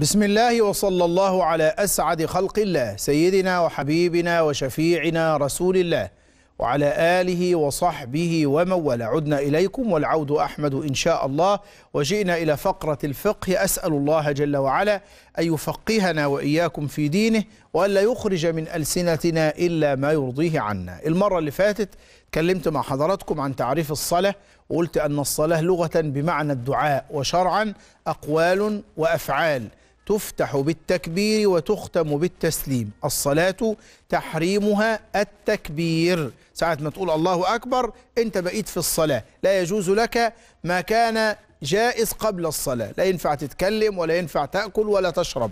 بسم الله وصلى الله على أسعد خلق الله سيدنا وحبيبنا وشفيعنا رسول الله وعلى آله وصحبه ومن والاه عدنا إليكم والعود أحمد إن شاء الله وجئنا إلى فقرة الفقه أسأل الله جل وعلا أن يفقهنا وإياكم في دينه والا يخرج من ألسنتنا إلا ما يرضيه عنا. المرة اللي فاتت اتكلمت مع حضراتكم عن تعريف الصلاة وقلت أن الصلاة لغة بمعنى الدعاء وشرعا أقوال وأفعال. تفتح بالتكبير وتختم بالتسليم. الصلاة تحريمها التكبير. ساعة ما تقول الله أكبر أنت بقيت في الصلاة. لا يجوز لك ما كان جائز قبل الصلاة. لا ينفع تتكلم ولا ينفع تأكل ولا تشرب.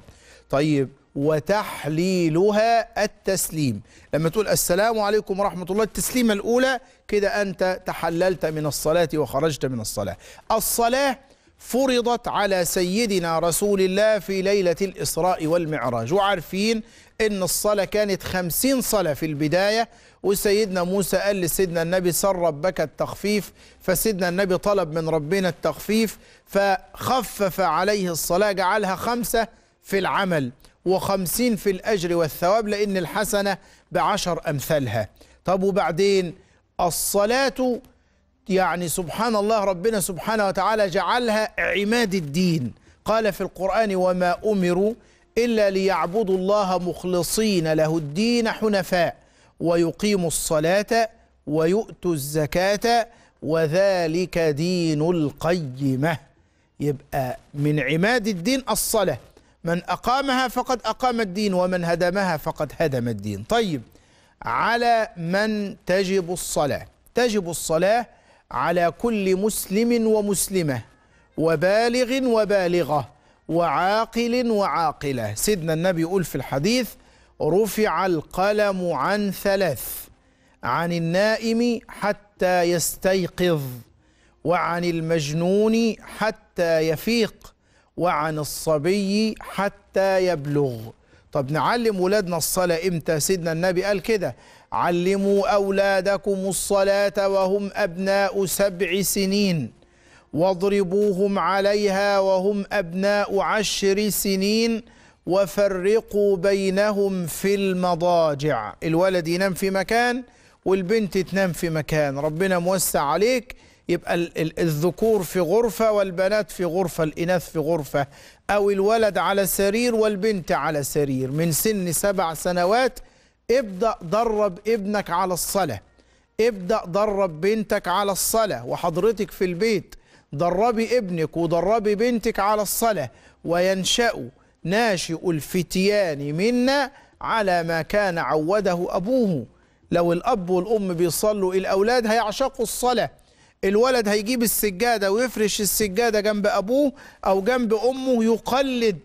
طيب وتحليلها التسليم. لما تقول السلام عليكم ورحمة الله التسليمة الأولى كده أنت تحللت من الصلاة وخرجت من الصلاة. الصلاة فرضت على سيدنا رسول الله في ليلة الإسراء والمعراج. وعارفين إن الصلاة كانت خمسين صلاة في البداية وسيدنا موسى قال لسيدنا النبي سر ربك التخفيف فسيدنا النبي طلب من ربنا التخفيف فخفف عليه الصلاة جعلها خمسة في العمل وخمسين في الأجر والثواب لأن الحسنة بعشر أمثالها. طب وبعدين؟ الصلاة يعني سبحان الله ربنا سبحانه وتعالى جعلها عماد الدين. قال في القرآن وما أمروا إلا ليعبدوا الله مخلصين له الدين حنفاء ويقيموا الصلاة ويؤتوا الزكاة وذلك دين القيمة. يبقى من عماد الدين الصلاة. من أقامها فقد أقام الدين ومن هدمها فقد هدم الدين. طيب على من تجب الصلاة؟ تجب الصلاة على كل مسلم ومسلمة وبالغ وبالغة وعاقل وعاقلة. سيدنا النبي يقول في الحديث رفع القلم عن ثلاث عن النائم حتى يستيقظ وعن المجنون حتى يفيق وعن الصبي حتى يبلغ. طب نعلم ولادنا الصلاة إمتى؟ سيدنا النبي قال كده علموا أولادكم الصلاة وهم أبناء سبع سنين. واضربوهم عليها وهم أبناء عشر سنين وفرقوا بينهم في المضاجع. الولد ينام في مكان والبنت تنام في مكان. ربنا موسع عليك. يبقى الذكور في غرفة والبنات في غرفة الإناث في غرفة. أو الولد على سرير والبنت على سرير. من سن سبع سنوات ابدأ درب ابنك على الصلاة. ابدأ درب بنتك على الصلاة. وحضرتك في البيت دربي ابنك ودربي بنتك على الصلاة. وينشأ ناشئ الفتيان منا على ما كان عوده أبوه. لو الأب والأم بيصلوا الأولاد هيعشقوا الصلاة. الولد هيجيب السجادة ويفرش السجادة جنب أبوه أو جنب أمه يقلد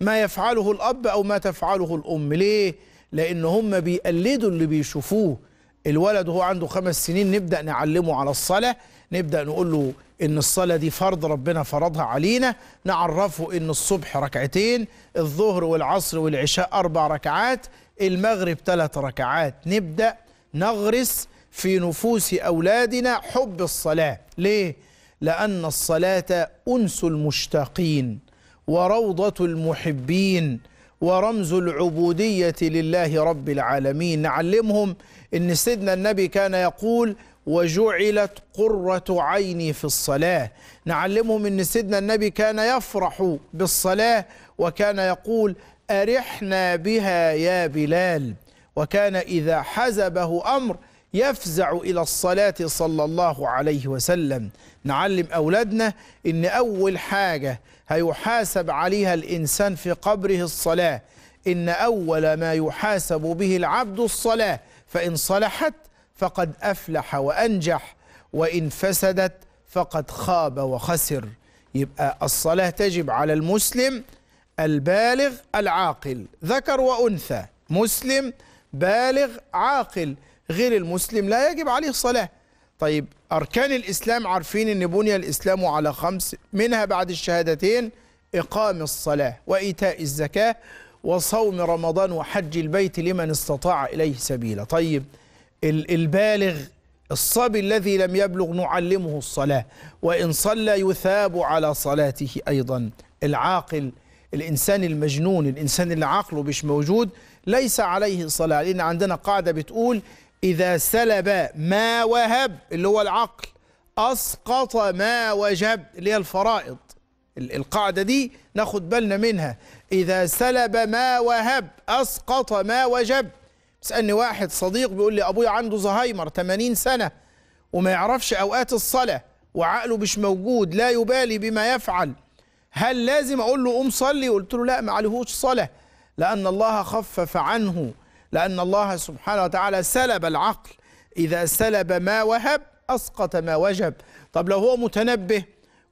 ما يفعله الأب أو ما تفعله الأم. ليه؟ لأن هم بيقلدوا اللي بيشوفوه. الولد وهو عنده خمس سنين نبدأ نعلمه على الصلاة نبدأ نقول له إن الصلاة دي فرض ربنا فرضها علينا نعرفه إن الصبح ركعتين الظهر والعصر والعشاء أربع ركعات المغرب ثلاث ركعات. نبدأ نغرس في نفوس أولادنا حب الصلاة. ليه؟ لأن الصلاة أنس المشتاقين وروضة المحبين. ورمز العبودية لله رب العالمين. نعلمهم إن سيدنا النبي كان يقول وجعلت قرة عيني في الصلاة نعلمهم إن سيدنا النبي كان يفرح بالصلاة وكان يقول أرحنا بها يا بلال وكان إذا حزبه أمر يفزع إلى الصلاة صلى الله عليه وسلم. نعلم أولادنا إن أول حاجة هيحاسب عليها الإنسان في قبره الصلاة. إن أول ما يحاسب به العبد الصلاة فإن صلحت فقد أفلح وأنجح وإن فسدت فقد خاب وخسر. يبقى الصلاة تجب على المسلم البالغ العاقل. ذكر وأنثى مسلم بالغ عاقل. غير المسلم لا يجب عليه الصلاة. طيب أركان الإسلام عارفين أن بني الإسلام على خمس منها بعد الشهادتين إقام الصلاة وإيتاء الزكاة وصوم رمضان وحج البيت لمن استطاع إليه سبيلا. طيب البالغ الصبي الذي لم يبلغ نعلمه الصلاة وإن صلى يثاب على صلاته أيضا. العاقل الإنسان المجنون الإنسان اللي عقله مش موجود ليس عليه صلاة. لأن عندنا قاعدة بتقول إذا سلب ما وهب اللي هو العقل أسقط ما وجب اللي هي الفرائض ال- القاعدة دي ناخد بالنا منها. إذا سلب ما وهب أسقط ما وجب. سألني واحد صديق بيقول لي أبويا عنده زهايمر 80 سنة وما يعرفش أوقات الصلاة وعقله مش موجود لا يبالي بما يفعل. هل لازم أقول له قوم صلي؟ قلت له لا ما عليهوش صلاة لأن الله خفف عنه لأن الله سبحانه وتعالى سلب العقل. إذا سلب ما وهب أسقط ما وجب. طب لو هو متنبه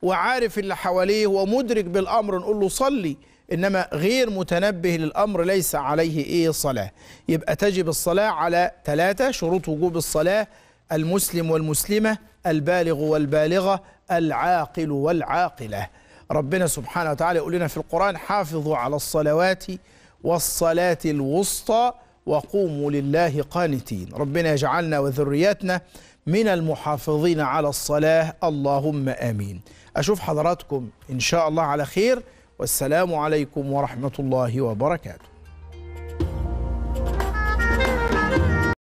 وعارف اللي حواليه ومدرك بالأمر نقول له صلي. إنما غير متنبه للأمر ليس عليه إيه صلاة. يبقى تجب الصلاة على ثلاثة شروط وجوب الصلاة المسلم والمسلمة البالغ والبالغة العاقل والعاقلة. ربنا سبحانه وتعالى يقول لنا في القرآن حافظوا على الصلوات والصلاة الوسطى وقوموا لله قانتين. ربنا يجعلنا وذرياتنا من المحافظين على الصلاة. اللهم آمين. أشوف حضراتكم إن شاء الله على خير. والسلام عليكم ورحمة الله وبركاته.